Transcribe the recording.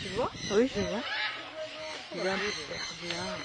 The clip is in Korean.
Tu vois Oui, je vois. Il est un peu super bien.